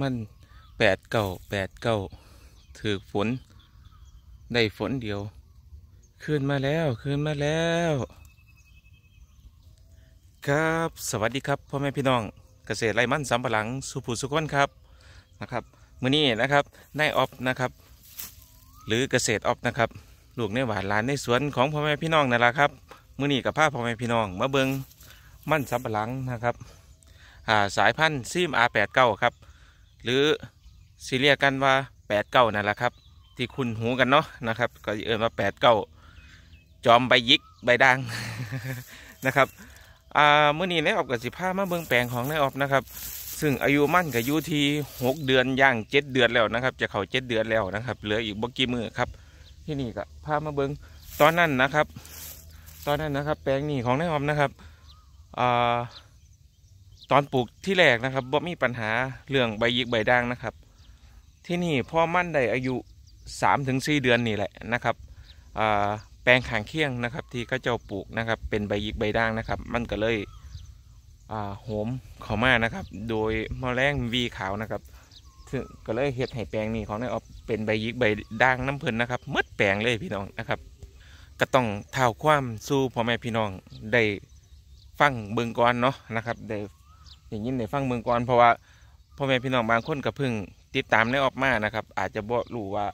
มันแปดเก้าแปดเก้าถือฝน ได้ฝนเดียว ขึ้นมาแล้วขึ้นมาแล้ว ครับสวัสดีครับพ่อแม่พี่น้องเกษตรไรมันสำปะหลังสุภูสุขนครับนะครับมื้อนี้นะครับนายออฟนะครับ หรือเกษตรออฟนะครับลูกในหวานหลานในสวนของพ่อแม่พี่น้องนั่นแหละครับมื้อนี้กับพาพ่อแม่พี่น้องมาเบิงมันสำปะหลังนะครับสายพันธุ์ซีมอาแปดเก้าครับ หรือซีเรียกกันว่าแปดเก้านั่นแหละครับ ที่คุณหูกันเนาะนะครับ ก็เอ่ยมาแปดเก้าจอมใบยิกใบด่างนะครับอ่าเมื่อนี้นายออบกับสิผ้ามาเบิ่งแปลงของนายออบนะครับ ซึ่งอายุมั่นกับอยู่ที่หกเดือนย่างเจ็ดเดือนแล้วนะครับ จะเข้าเจ็ดเดือนแล้วนะครับ เหลืออีกบกี่มือครับ ที่นี่ก็พามาเบิ่งตอนนั้นนะครับ ตอนนั้นนะครับ แปลงนี้ของนายออบนะครับอ่า ตอนปลูกที่แรกนะครับบ่มีปัญหาเรื่องใบยิกใบด่างนะครับ ที่นี่พ่อมั่นได้อายุสามถึงสี่เดือนนี่แหละนะครับแปลงขางเคียงนะครับ ที่เขาเจ้าปลูกนะครับ เป็นใบยิกใบด่างนะครับ มันก็เลยอ่าโหมเข้ามานะครับ โดยแมลงวีขาวนะครับก็เลยเฮ็ดให้แปลงนี้ของนายออฟเป็นใบยิกใบด่างน้ำเพลินนะครับมืดแปลงเลยพี่น้องนะครับก็ต้องเท่าความสู้พ่อแม่พี่น้องได้ฟังเบิ่งก่อนเนาะนะครับได้ อย่างนี้ได้ฟังเบิ่งก่อนเพราะว่าพ่อแม่พี่น้องบางคนก็เพิ่งติดตามนายออฟมานะครับ อาจจะบ่รู้ว่า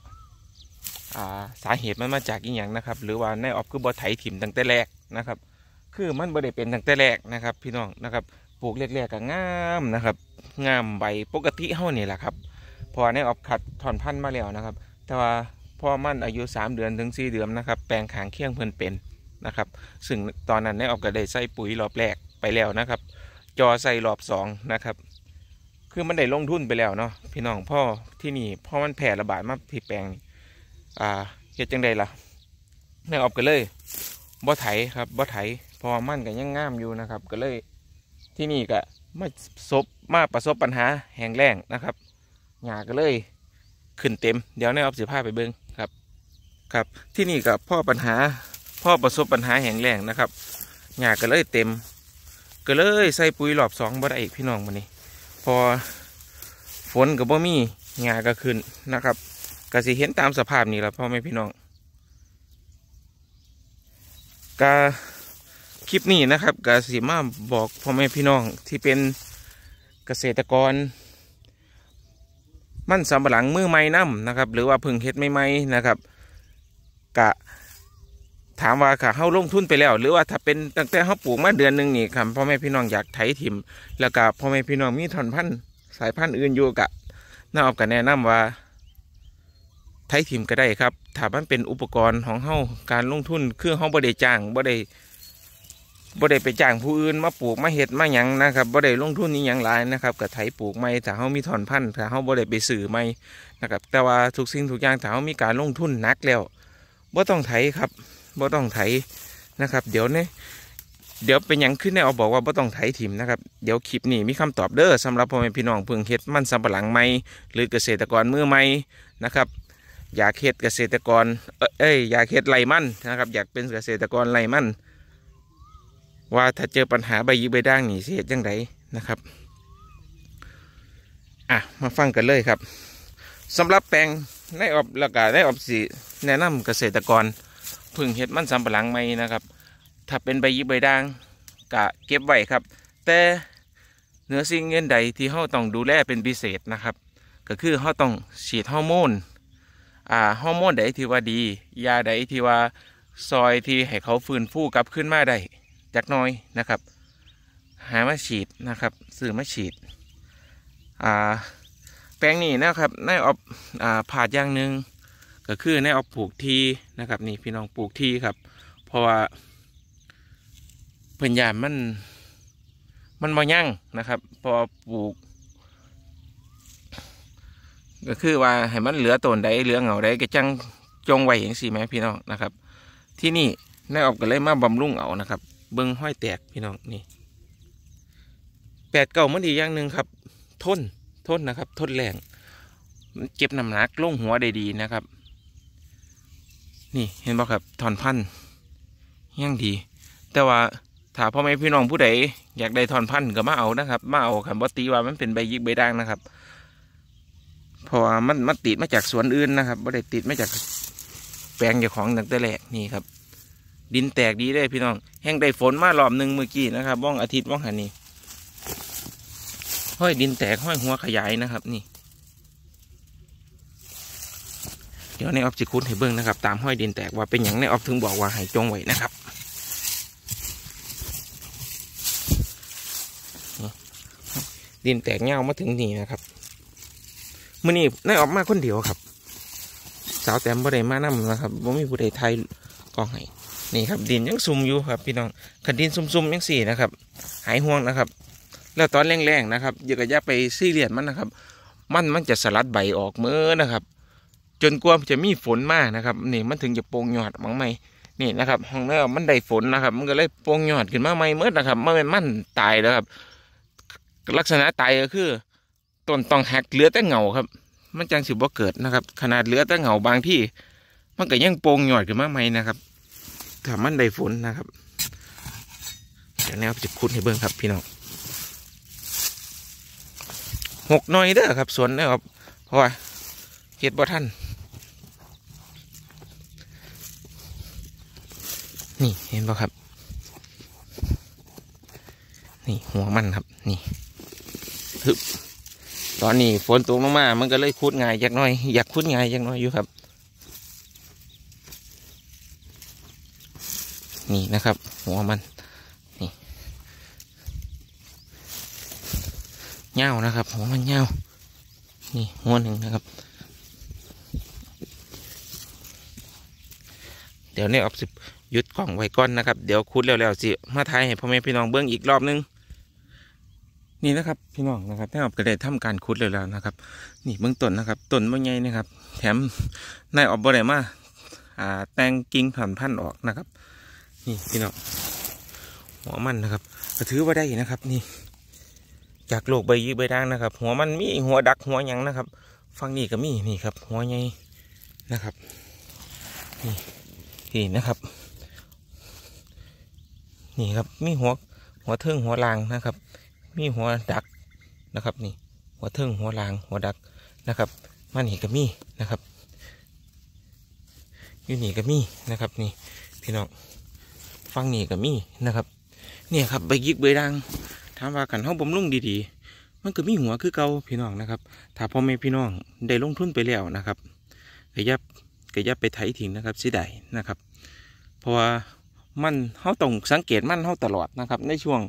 อ่าสาเหตุมันมาจากอีหยังนะครับ หรือว่าในออฟคือบอไถถิ่มตั้งแต่แรกนะครับ คือมันบ่ได้เป็นตั้งแต่แรกนะครับ พี่น้องนะครับปลูกแรกๆก็งามนะครับงามใบปกติเท่านี่แหละครับพอในออฟขัดถอนพันธุ์มาแล้วนะครับ แต่ว่าพอมันอายุ 3 เดือนถึง 4 เดือนนะครับ แปลงขางเคียงเพิ่นเป็นนะครับ ซึ่งตอนนั้นในออฟก็ได้ใส่ปุ๋ยรอบแรกไปแล้วนะครับ จอใส่รอบสองนะครับ คือมันได้ลงทุนไปแล้วเนาะพี่น้องพ่อที่นี่พ่อมันแผ่ระบาดมาที่แปลงอ่าเฮ็ดจังใดล่ะนายออบก็เลยบ่ไถครับบ่ไถพอมันก็ยังงามอยู่นะครับ ก็เลยที่นี่ก็มาสบมาประสบปัญหาแห้งแล้งนะครับหญ้าก็เลยขึ้นเต็ม เดี๋ยวนายออบสิพาไปเบิ่งครับ ครับที่นี่กับพ่อปัญหาพ่อประสบปัญหาแห้งแล้งนะครับหญ้าก็เลยเต็ม ก็เลยใส่ปุ๋ยรอบสองบ่ได้อีกพี่น้องมันนี้ พอฝนกับบ่มีหญ้าก็ขึ้นนะครับก็สิเห็นตามสภาพนี้แหละพ่อแม่พี่น้องกาคลิปนี้นะครับกาสิมาบอกพ่อแม่พี่น้องที่เป็นเกษตรกร มันสำปะหลังมือไม้น้ำนะครับ หรือว่าพึ่งเฮ็ดไม่ไม้นะครับกะ ถามว่าค่ะเขาลงทุนไปแล้ว หรือว่าถ้าเป็นตั้งแต่เขาปลูกมาเดือนหนึ่งนี่ครับพ่อแม่พี่น้องอยากไถถิ่มแล้วก็พ่อแม่พี่น้องมีถอนพันธุ์สายพันธุ์อื่นอยู่กะน่าเอากันแนะนำว่าไทยทีมก็ได้ครับถ้ามันเป็นอุปกรณ์ของเฮาการลงทุนเครื่องเฮาบ่ได้จ้างบ่ได้บ่ได้ไปจ้างผู้อื่นมาปลูกมาเฮ็ดมาหยังนะครับบ่ได้ลงทุนนี้หยังหลายนะครับก็ไถปลูกไม้ถ้าเฮามีถอนพันธุ์ถ้าเฮาบ่ได้ไปซื้อไม้นะครับแต่ว่าทุกสิ่งทุกอย่างถ้าเฮามีการลงทุนนักแล้วบ่ต้องไถครับ บ่ต้องไถนะครับ เดี๋ยวนี้เดี๋ยวเป็นยังขึ้นแนวบอกว่าบ่ต้องไถถิ่มนะครับ เดี๋ยวคลิปนี้มีคำตอบเด้อสำหรับพ่อแม่พี่น้องเพิ่งเฮ็ดมันสำปะหลังใหม่หรือเกษตรกรมือใหม่นะครับ อยากเฮ็ดเกษตรกรเอ้ยอยากเฮ็ดไรมันนะครับ อยากเป็นเกษตรกรไรมัน ว่าถ้าเจอปัญหาใบยิบใบด่างนี่สิเฮ็ดจังไดนะครับอะมาฟังกันเลยครับสำหรับแปลงในออบแล้วก็ในออบสิแนะนำเกษตรกร พึ่งเฮ็ดมันสำปะหลังใหมนะครับ ถ้าเป็นใบยิบใบด่างก็เก็บไว้ครับ แต่เหนือสิ่งเงินใดที่เราต้องดูแลเป็นพิเศษนะครับ ก็คือเราต้องฉีดฮอร์โมนอ่าฮอร์โมนใดที่ว่าดี ยาใดที่ว่าซอยที่ให้เขาฟื้นฟูกลับขึ้นมาได้จักน้อยนะครับ หามาฉีดนะครับซื้อมาฉีดอ่าแปลงนี้นะครับนายออบอ่าผ่าดอย่างหนึ่ง ก็คือนายออบปลูกทีนะครับ นี่พี่น้องปลูกทีครับ เพราะว่าเพิ่นยานมัน มันมายั่งนะครับ พอปลูก ก็คือว่าให้มันเหลือต้นใดเหลือเหงาใดก็จังจงไว้อย่างสี่แม่พี่น้องนะครับ ที่นี่นายออกก็เลยมาบำรุงเอานะครับ เบิ้งห้อยแตกพี่น้องนี่แปดเก่ามันดีอย่างหนึ่งครับทนทนนะครับทนแรงมันเก็บน้ำหนักลงหัวได้ดีนะครับ นี่เห็นป่ะครับถอนพันธุ์ย่งดี แต่ว่าถ้าพ่อแม่พี่น้องผู้ใดอยากได้ถอนพันธุ์ก็มาเอานะครับ มาเอาคำว่าตีว่ามันเป็นใบยิกใบด่างนะครับเพราะว่ามันมันติดมาจากสวนอื่นนะครับไม่ได้ติดมาจากแปลงเจ้าของตั้งแต่แรกนี่ครับ ดินแตกดีได้พี่น้อง แห้งได้ฝนมารอบหนึ่งเมื่อกี้นะครับว่องอาทิตย์ว่องหันนี่ห้อยดินแตกห้อยหัวขยายนะครับ นี่ เดี๋ยวในออฟจิคุดให้เบิ้งนะครับ ตามห้อยดินแตกว่าเป็นอย่างในออฟถึงบอกว่าให้จงไว้นะครับดินแตกเงามาถึงนี่นะครับมื่อนี้นายออกมาคนเดียวครับ สาวแต้มบ่ได้มานํนะครับบ่มีผู้ใดไทยกองให้นี่ครับ ดินยังซุ่มอยู่ครับ พี่น้องขันดินซุ่มๆยังสี่นะครับ หายห่วงนะครับ แล้วตอนแรงๆนะครับอย่ากระยะไปซีเรียสมันนะครับ มันมันจะสลัดใบออกเมื่อนะครับ จนกว่าจะมีฝนมากนะครับนี่มันถึงจะโปร่งยอดมั้งไหมนี่นะครับห้องแล้วมันได้ฝนนะครับ มันก็เลยโปร่งยอดขึ้นมาใหม่เมื่อนะครับมันเป็นมันตายแล้วครับ ลักษณะตายก็คือต้นต้องหักเหลือแต่เงาครับ มันจังสิบว่าเกิดนะครับ ขนาดเหลือแต่เงาบางที่ มันก็ยังโปร่งยอดขึ้นมาใหม่นะครับถ้ามันได้ฝนนะครับเดี๋ยวนี้จะคุดให้เบิ่งครับพี่น้องหกน่อยเด้อครับสวนนะครับ เพราะว่าเฮ็ดบ่ทัน นี่เห็นป่ะครับ นี่หัวมันครับ นี่ฮึบตอนนี้ฝนตกมากๆมันก็เลยคุดง่ายจักน่อย อยากคุดง่ายจักน่อยอยู่ครับ นี่นะครับ หัวมัน นี่เงานะครับ หัวมันเงานี่หัวหนึ่งนะครับ เดี๋ยวเนี่ยออฟสิหยุดกล่องไว้ก่อนนะครับ เดี๋ยวคุดแล้วๆสิมาทายให้พ่อแม่พี่น้องเบิ้องอีกรอบนึง นี่นะครับ พี่น้องนะครับท่านออบก็ได้ทำการคุดแล้วนะครับ นี่เบื้องต้นนะครับต้นเบื้องใหญ่นะครับ แถมนายออบบได้มาอ่าแตงกิ่งผ่อนพันธุ์ออกนะครับ นี่พี่น้องหัวมันนะครับก็ถือว่าได้นะครับ นี่ จากโลกใบยืดใบด่างนะครับ หัวมันมีหัวดักหัวยังนะครับ ฟังนี่ก็มีนี่ครับ หัวใหญ่นะครับนี่ นี่นะครับ นี่ครับมีหัวหัวเทิงหัวลางนะครับ มีหัวดักนะครับนี่หัวเทิงหัวลางหัวดักนะครับมันนี่ก็มีนะครับอยู่นี่ก็มีนะครับนี่พี่น้องฟังนี่ก็มีนะครับเนี่ยครับใบยิกใบด่างถามว่ากันห้องบ่มลุ่งดีๆ มันก็มีหัวคือเก่าพี่น้องนะครับถ้าพ่อแม่พี่น้องได้ลงทุนไปแล้วนะครับก็ยับ ก็ยับไปไถทิ้งนะครับสิได้นะครับ เพราะว่ามันเขาต้องสังเกตมันเขาตลอดนะครับ ในช่วง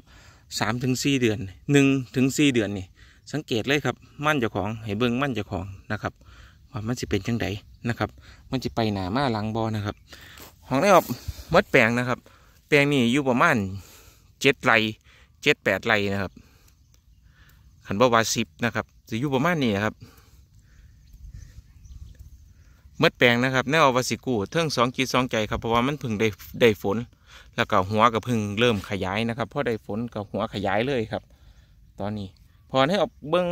สามถึงสี่เดือนหนึ่งถึงสี่เดือนนี่สังเกตเลยครับมันเจ้าของให้เบิ้งมันเจ้าของนะครับว่ามันจะเป็นจังไดนะครับ มันจะไปหนามาหลังบอนะครับของได้ออกมดแปลงนะครับ แปลงนี่อยู่ประมาณเจ็ดไร่เจ็ดแปดไร่นะครับขันบ่ว่าสิบนะครับจะอยู่ประมาณนี้นะครับ เมดแปลงนะครับแนววาสิกูเทิงสองกีสองใจครับเพราะว่ามันพึ่งได้ได้ฝน แล้วก็หัวก็เพึ่งเริ่มขยายนะครับเพราะได้ฝนกับหัวขยายเลยครับ ตอนนี้ พอให้ออกเบิ้ง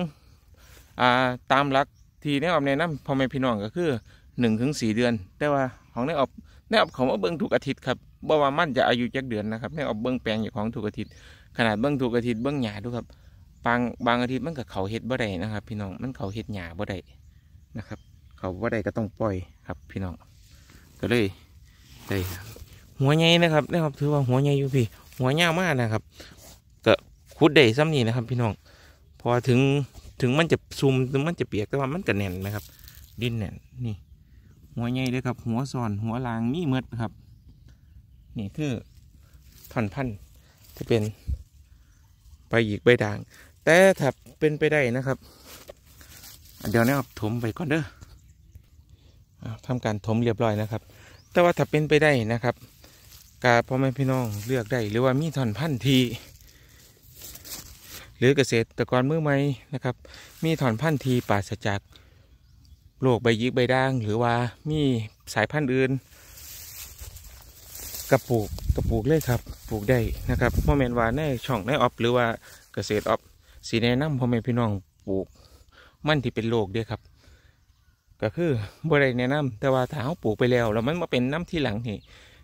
อ่าตามหลักที่ได้ออกในน้ำพ่อแม่พี่น้องก็คือหนึ่งถึงสี่เดือน แต่ว่าของได้ออกได้ออกเขามาเบิ้งทุกอาทิตย์ครับบ่ว่ามันจะอายุจักเดือนนะครับได้ออกเบิ้งแปลงอย่างของทุกอาทิตย์ ขนาดเบิ้งทุกอาทิตย์เบิ้งหญ้าดูครับบางบางอาทิตย์มันกับเขาเห็ดบ่ได้นะครับ พี่น้องมันเขาเห็ดหญ้าบ่ได้นะครับ เขาบ่ได้ก็ต้องปล่อยครับ พี่น้องก็เลยได้หัวใหญ่นะครับนะครับ ถือว่าหัวใหญ่อยู่พี่ หัวเงามากนะครับก็คุดได้ซ้ำนี่นะครับ พี่น้อง พอถึงถึงมันจะซุมถึงมันจะเปียกแต่ว่ามันก็แน่นนะครับ ดินแน่นนี่ หัวใหญ่เลยครับ หัวซอนหัวลางมีเมดครับ นี่คือท่อนพันธุ์ที่เป็นใบหยิกใบด่าง แต่ถ้าเป็นไปได้นะครับ เดี๋ยวนะครับถมไปก่อนเด้อ อ่าทำการถมเรียบร้อยนะครับ แต่ว่าถ้าเป็นไปได้นะครับกาพ่อแม่พี่น้องเลือกได้หรือว่ามีท่อนพันธุ์ทีหรือเกษตรกรมือใหม่นะครับ มีถอนพันธุ์ทีปราศจากโรคใบยิกใบด่าง หรือว่ามีสายพันธุ์อื่นกระปลูกกระปลูกเลยครับ ปลูกได้นะครับพ่อแม่ว่าในช่องในออฟหรือว่าเกษตรออฟสีแนะนำพ่อแม่พี่น้องปลูก มันที่เป็นโรคเด้อครับ ก็คือบ่ได้แนะนำแต่ว่าถ้าเขาปลูกไปแล้วแล้วมันมาเป็นน้ำที่หลังนี่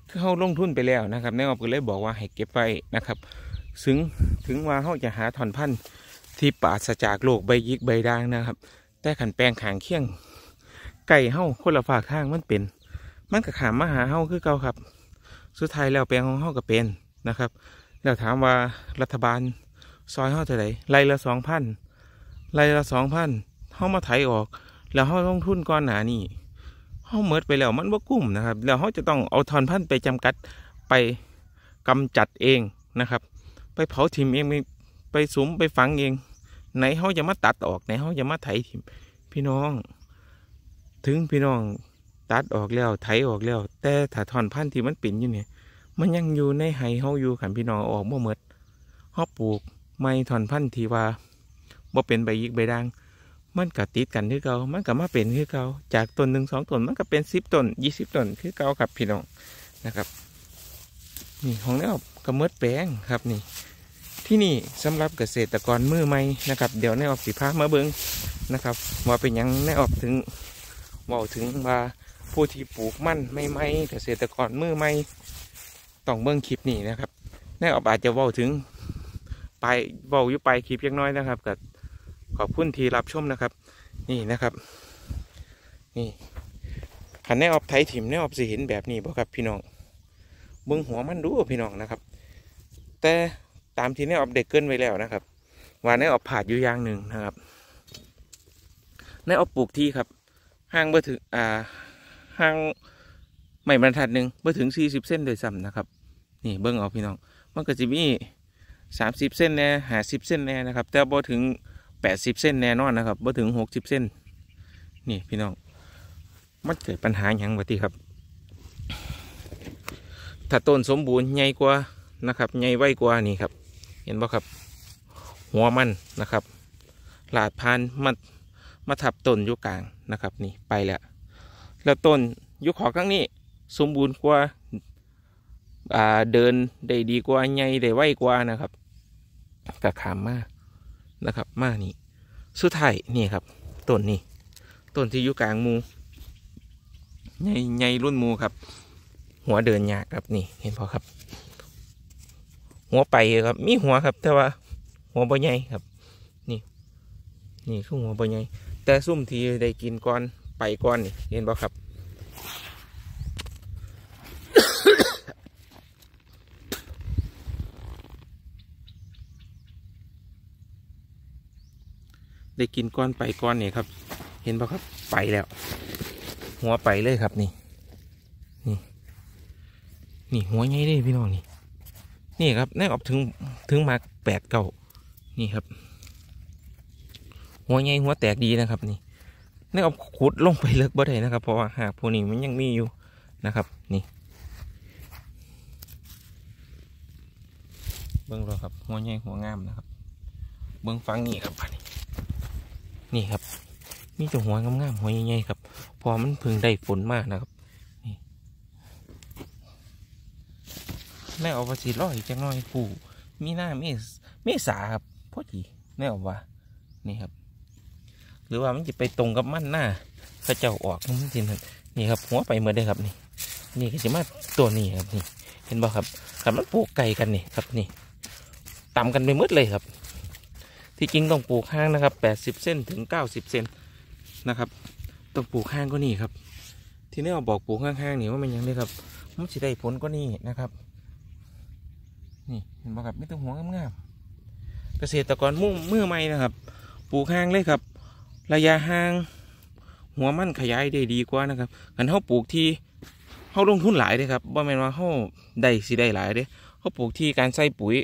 คือเขาลงทุนไปแล้วนะครับในออฟก็เลยบอกว่าให้เก็บไว้นะครับถึงถึงว่าเขาจะหาถอนพันธุ์ที่ปราศจากโรคใบยิกใบด่างนะครับ แต่ขันแปลงขางเคียงไก่เฮาคนละฝากข้างมันเป็น มันก็ขามมาหาเฮาคือเก่าครับ สุดท้ายแล้วแปลงของเฮาก็เป็นนะครับ แล้วถามว่ารัฐบาลซอยเฮาเท่าไหร่ไร่ละสองพันไร่ละสองพันเฮามาไถออก แล้วเฮาลงทุนก้อนหนานี่เฮาเมิดไปแล้วมันบ่กุ้มนะครับ แล้วเฮาจะต้องเอาทอนพันธุ์ไปจำกัดไปกำจัดเองนะครับ ไปเผาถิ่มเองไปสุมไปฝังเอง ไหนเฮาจะมาตัดออกไหนเฮาจะมาไถถิ่มพี่น้อง ถึงพี่น้องตัดออกแล้วไถออกแล้ว แต่ถ้าทอนพันธุ์ที่มันเป็นอยู่เนี่ย มันยังอยู่ในไห้เฮาอยู่ขันพี่น้องออกบ่หมดเฮาปลูกไม่ถอนพันธุ์ที่ว่าบ่เป็นใบยิกใบด่าง มันก็ติดกันคือเก่ามันก็มาเป็นคือเก่าจากต้นหนึ่งสองต้นมันก็เป็นสิบต้นยี่สิบต้นคือเก่าครับพี่น้องนะครับ นี่ของแนวกระเมิดแปลงครับนี่ ที่นี่สำหรับเกษตรกรมือใหม่นะครับ เดี๋ยวแนออกสีพามาเบิงนะครับว่าเป็นยังแนออกถึงว่าถึงว่าผู้ที่ปลูกมั่นไม่ไม่เกษตรกรมือใหม่ต้องเบิ่งคลิปนี้นะครับแน่ออบอาจจะว้าถึงไปว้าอยู่ไปคลิปยังน้อยนะครับก็ ขอบคุณที่รับชมนะครับ นี่นะครับ นี่ขันแน่ออบไทยถิ่มแน่ออบสิเห็นแบบนี้บ่ครับพี่น้องเบิ่งหัวมันดูพี่น้องนะครับ แต่ตามที่แน่ออบเด็กเกินไว้แล้วนะครับว่าแน่ออบผาดอยู่อย่างหนึ่งนะครับแน่ออบปลูกที่ครับห่างเบ่ถึงอ่าห่างไม่บรรทัดหนึ่งเมื่อถึงสี่สิบเส้นโดยซ้ำนะครับ นี่เบิ้องเอาพี่น้อง มันก็จะมีสามสิบเส้นแน่หาสิบเส้นแน่นะครับ แต่บ่ถึง แปดสิบเส้นแน่นอนนะครับบ่ถึงหกสิบเส้น นี่พี่น้อง มันเกิดปัญหาอย่างวะที่ครับ ถ้าต้นสมบูรณ์ใหญ่กว่านะครับใหญ่ไวกว่านี่ครับ เห็นบ่ครับ หัวมันนะครับ หลาดพานมามาทับต้นยู่กลางนะครับ นี่ไปแล้วแล้วต้นยุคขอครั้งนี้ สมบูรณ์กว่าาเดินได้ดีกว่าใหญ่ได้ไวกว่านะครับกระขามมาก นะครับ มานี่สุดท้ายนี่ครับต้นนี้ต้นที่อยู่กลางมูใหญ่ใหญ่รุ่นมูครับ หัวเดินยากครับนี่เห็นพอครับ หัวไปครับมีหัวครับ แต่ว่า หัวบ่ใหญ่ครับ นี่ นี่คือหัวบ่ใหญ่แต่ซุ่มที่ได้กินก่อนไปก่อนนี่เห็นบ่ครับ ได้กินก้อนไปก้อนนี่ครับ เห็นปะครับไปแล้ว หัวไปเลยครับนี่ นี่ นี่หัวใหญ่เลยพี่น้องนี่ นี่ครับแน่ออกถึงถึงมาแปดเก้านี่ครับ หัวใหญ่หัวแตกดีนะครับ นี่แน่ออกขุดลงไปเลิกบ่ได้นะครับ เพราะว่าหากพวกนี้มันยังมีอยู่นะครับ นี่เบิ้งรอครับหัวใหญ่หัวงามนะครับ เบิ้งฟังนี่ครับ นี่ครับ มีแต่หัวงามๆหัวใหญ่ๆครับ พอมันพิ่งได้ฝนมากนะครับนี่แม่เอาภาษีร้อยจังน้อยปู่มีหน้าเมษเมษาครับพอดีแม่เอาว่านี่ครับ หรือว่ามันจะไปตรงกับมันหน้าเขาเจ้าออกมันจริงนี่ครับ หัวไปเมื่อได้ครับนี่ นี่ก็จะมาตัวนี้ครับนี่ เห็นบ่ครับขับมันปลูกไก่กันนี่ครับนี่ต่ำกันไปหมดเลยครับ ที่จริงต้องปลูกข้างนะครับแปดสิบเส้นถึงเก้าสิบเซนนะครับ ต้องปลูกข้างก็นี่ครับ ที่นี่เราบอกปลูกข้างๆนี่ว่ามันยังได้ครับมันจะได้ผลก็นี่นะครับ นี่เห็นบ่ครับไม่ต้องหัวงามๆเกษตรกรมุ่งมือใหม่นะครับ ปลูกข้างเลยครับ ระยะห่าง หัวมันขยายได้ดีกว่านะครับกันเขาปลูกที่เขาลงทุนหลายเลยครับบ่แม่นว่าเขาได้สิได้หลายเด้เขาปลูกที่การใส่ปุ๋ย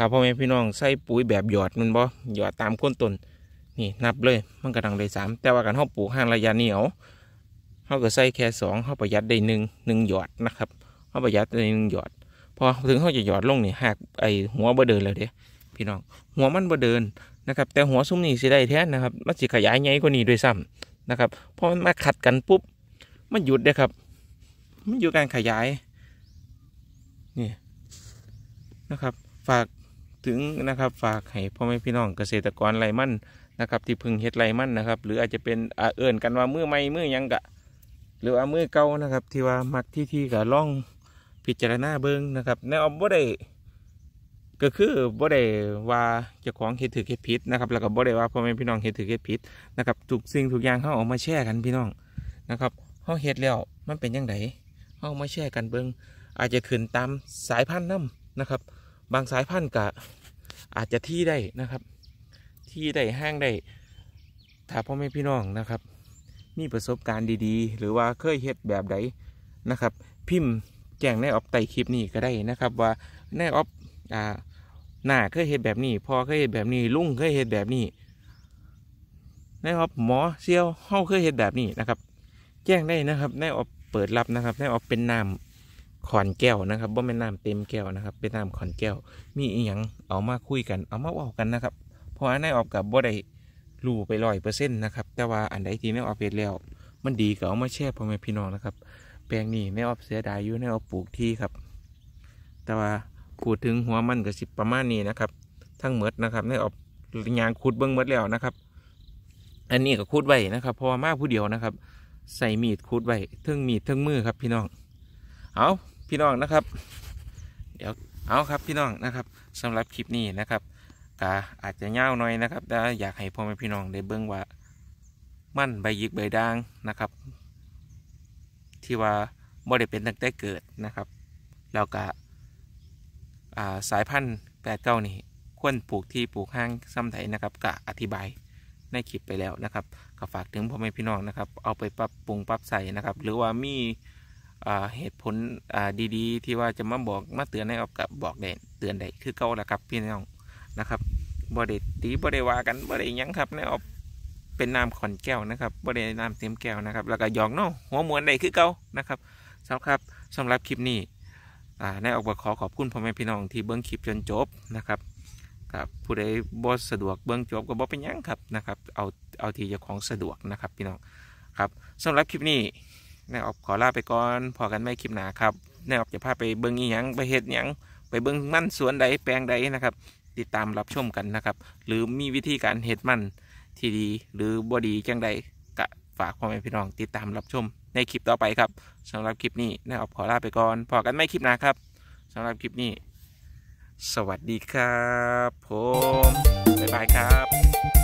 ครับพ่อแม่พี่น้องใส่ปุ๋ยแบบหยอดมันบ่หยอดตามก้นต้นนี่นับเลยมันกระดังได้สามแต่ว่าการเขาปลูกห้างระยะเหนียวเขาก็ใส่แค่สองเขาประหยัดได้หนึ่งหนึ่งหยอดนะครับเขาประหยัดได้หนึ่งหยอดพอถึงเขาจะหยอดลงนี่หักไอหัวบ่เดินแล้วเด้พี่น้องหัวมันบ่เดินนะครับ แต่หัวซุ้มนี่สิได้แท้นะครับมันสิขยายใหญ่กว่านี้ด้วยซ้ำนะครับเพราะมันมาขัดกันปุ๊บมันหยุดเด้ครับ มันอยู่การขยายนี่นะครับ ฝาก ถึงนะครับฝากให้พ่อแม่พี่น้องเกษตรกรไรมันนะครับ ที่พึงเฮ็ดไรมันนะครับ หรืออาจจะเป็นอาเอิญกันว่ามือไม่มือยังกะ หรือว่ามือเก่านะครับ ที่ว่ามักที่ที่กะล่องพิจารณาเบิ้งนะครับแนวบ่ได้ก็คือบ่ได้ว่าเจ้าของเฮ็ดถือเฮ็ดผิดนะครับ แล้วก็บ่ได้ว่าพ่อแม่พี่น้องเฮ็ดถือเฮ็ดผิดนะครับทุกสิ่งทุกอย่างเฮาเอามาแชร์กันพี่น้องนะครับเฮาเฮ็ดแล้วมันเป็นจังไดเฮามาแชร์กันเบิ่งอาจจะขึ้นตามสายพันธุ์นํนะครับ บางสายพันธุ์ก็ อาจจะที่ได้นะครับ ที่ได้ห้างได้ถ้าพ่อแม่พี่น้องนะครับ มีประสบการณ์ดีๆ หรือว่าเคยเฮ็ดแบบใดนะครับ พิมพ์แจ้งในออฟใต้คลิปนี้ก็ได้นะครับ ว่าในออฟอ่าหน้าเคยเฮ็ดแบบนี้พ่อเคยเฮ็ดแบบนี้ลุงเคยเฮ็ดแบบนี้ในออฟหมอเซียวเฮาเคยเฮ็ดแบบนี้นะครับ แจ้งได้นะครับในออฟเปิดรับนะครับในออฟเป็นน้ำ ขอนแก้วนะครับบ่เป็นน้ำเต็มแก้วนะครับ เป็นน้ำขอนแก้ว มีอีหยังเอามาคุยกัน เอามาเว่ากันนะครับ เพราะว่าในออฟกับบ่ได้รู้ไปร้อยเปอร์เซ็นต์นะครับ แต่ว่าอันใดที่ในออฟเฮ็แล้ว มันดีก็เอามาแชร์พ่อแม่พี่น้องนะครับ แปลงนี้ในออฟเสียดายอยู่ในออฟปลูกที่ครับ แต่ว่าพูดถึงหัวมันก็สิประมาณนี้นะครับ ทั้งหมดนะครับในออฟยางขุดเบิ้องหมดแล้วนะครับ อันนี้ก็ขุดไว้นะครับเพราะว่ามาผู้เดียวนะครับ ใส่มีดขุดไว้เทึงมีดเทึงมือครับพี่น้อง เอาพี่น้องนะครับ เดี๋ยวเอาครับพี่น้องนะครับสำหรับคลิปนี้นะครับก็อาจจะยาวหน่อยนะครับแต่อยากให้พ่อแม่พี่น้องได้เบิ่งว่ามั่นใบยิกใบด่างนะครับ ที่ว่าบ่ได้เป็นตั้งแต่เกิดนะครับแล้วก็าสายพันธุ์แปดเก้านี่ควรปลูกที่ปลูกห้างซ้ำไถนะครับก็อธิบายในคลิปไปแล้วนะครับก็ฝากถึงพ่อแม่พี่น้องนะครับ เอาไปปรับปรุงปรับใส่นะครับ หรือว่ามี เหตุผลดีๆ ที่ว่าจะมาบอกมาเตือนให้ออกกับบอกได้เตือนได้คือเก่าแหละครับพี่น้องนะครับบ่ได้ตีบ่ได้ว่ากันบ่ได้หยังครับในออกเป็นน้ำขอนแก้วนะครับบริเวณน้ำเต็มแก้วนะครับ แล้วก็ยองเนาะหัวมวนใดคือเก่านะครับสำหรับครับสำหรับคลิปนี้อ่าในออกบขอขอบคุณพ่อแม่พี่น้องที่เบิ้งคลิปจนจบนะครับกับผู้ใดบ่สะดวกเบิ้องจบก็บ่เป็นยังครับนะครับ เอาเอาที่เจ้าของสะดวกนะครับพี่น้องครับสำหรับคลิปนี้ ในออกขอลาไปก่อนพอกันไม่คลิปหนาครับในออกจะพาไปเบิ้งอีหยังไปเฮ็ดหยังไปเบิ้งมั่นสวนใดแปลงใดนะครับ ติดตามรับชมกันนะครับ หรือมีวิธีการเฮ็ดมั่นที่ดี หรือบดีจังใดก็ฝากพ่อแม่พี่น้องติดตามรับชมในคลิปต่อไปครับสำหรับคลิปนี้นายออบขอลาไปก่อนพอกันไม่คลิปหนาครับสำหรับคลิปนี้ สวัสดีครับ ผมบ๊ายบายครับ